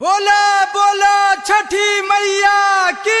बोला बोला छठी मैया की